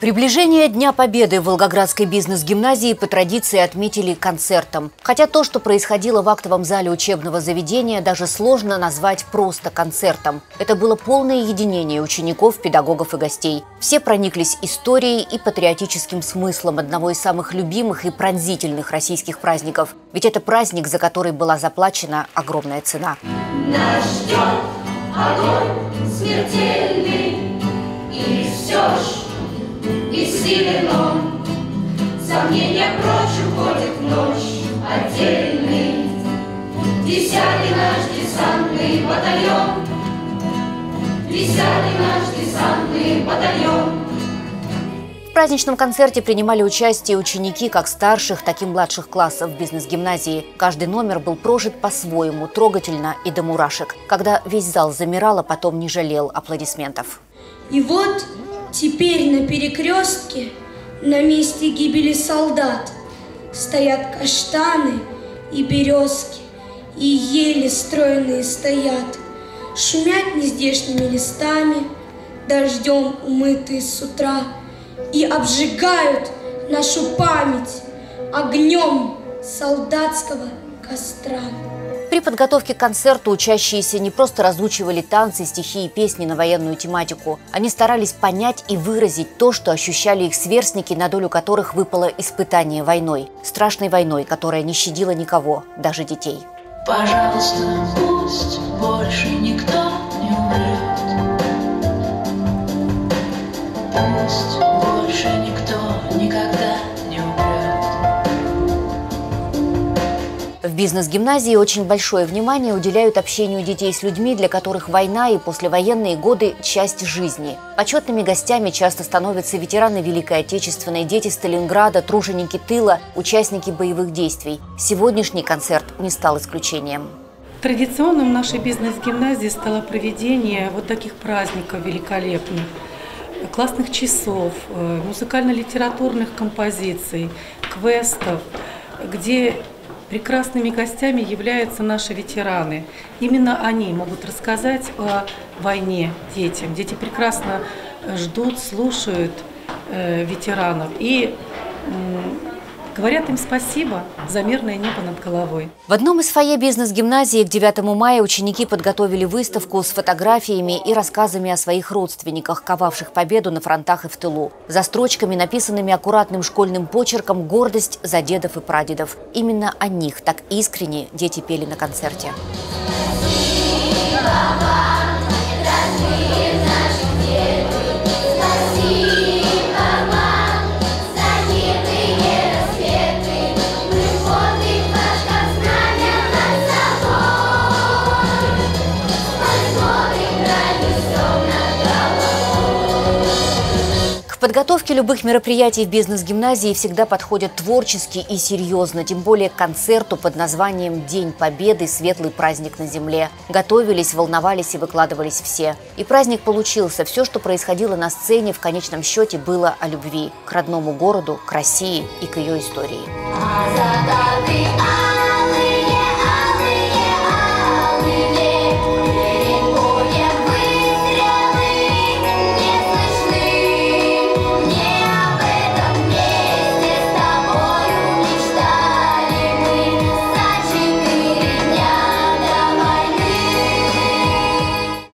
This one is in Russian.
Приближение Дня Победы в Волгоградской бизнес-гимназии по традиции отметили концертом. Хотя то, что происходило в актовом зале учебного заведения, даже сложно назвать просто концертом. Это было полное единение учеников, педагогов и гостей. Все прониклись историей и патриотическим смыслом одного из самых любимых и пронзительных российских праздников. Ведь это праздник, за который была заплачена огромная цена. Нас ждет огонь смертельный, и все ж он. Сомнения прочь уходит в ночь отдельный. Десятый наш десантный батальон, Десятый наш десантный батальон. В праздничном концерте принимали участие ученики как старших, так и младших классов бизнес-гимназии. Каждый номер был прожит по-своему, трогательно и до мурашек. Когда весь зал замирал, а потом не жалел аплодисментов. И вот Теперь на перекрестке, на месте гибели солдат, Стоят каштаны и березки, и ели стройные стоят, Шумят нездешними листами, дождем умытые с утра, И обжигают нашу память огнем солдатского костра. При подготовке к концерту учащиеся не просто разучивали танцы, стихи и песни на военную тематику. Они старались понять и выразить то, что ощущали их сверстники, на долю которых выпало испытание войной. Страшной войной, которая не щадила никого, даже детей. Пожалуйста, пусть больше никто не умрет. Пусть В бизнес-гимназии очень большое внимание уделяют общению детей с людьми, для которых война и послевоенные годы – часть жизни. Почетными гостями часто становятся ветераны Великой Отечественной, дети Сталинграда, труженики тыла, участники боевых действий. Сегодняшний концерт не стал исключением. Традиционным в нашей бизнес-гимназии стало проведение вот таких праздников великолепных классных часов, э, музыкально-литературных композиций, квестов, где Прекрасными гостями являются наши ветераны. Именно они могут рассказать о войне детям. Дети прекрасно ждут, слушают э, ветеранов и Говорят им спасибо за мирное небо над головой. В одном из фойе бизнес-гимназии к 9 мая ученики подготовили выставку с фотографиями и рассказами о своих родственниках, ковавших победу на фронтах и в тылу. За строчками, написанными аккуратным школьным почерком, гордость за дедов и прадедов. Именно о них так искренне дети пели на концерте. Спасибо. Подготовке любых мероприятий в бизнес-гимназии всегда подходят творчески и серьезно, тем более к концерту под названием «День Победы. Светлый праздник на земле». Готовились, волновались и выкладывались все. И праздник получился. Все, что происходило на сцене, в конечном счете было о любви к родному городу, к России и к ее истории.